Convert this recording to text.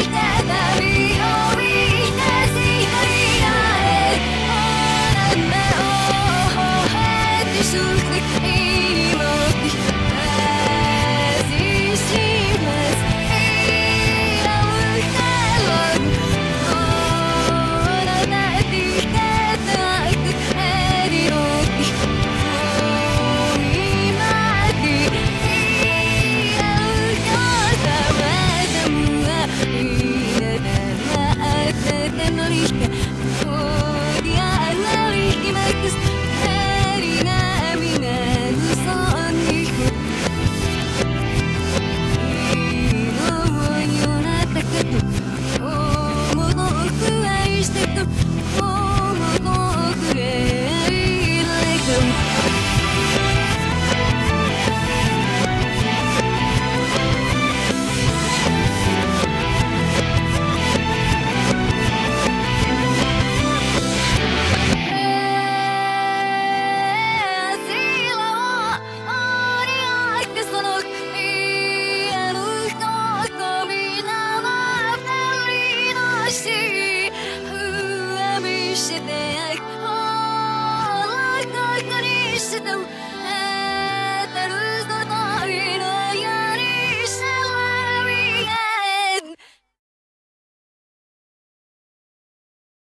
Yeah. Oh yeah, I love it.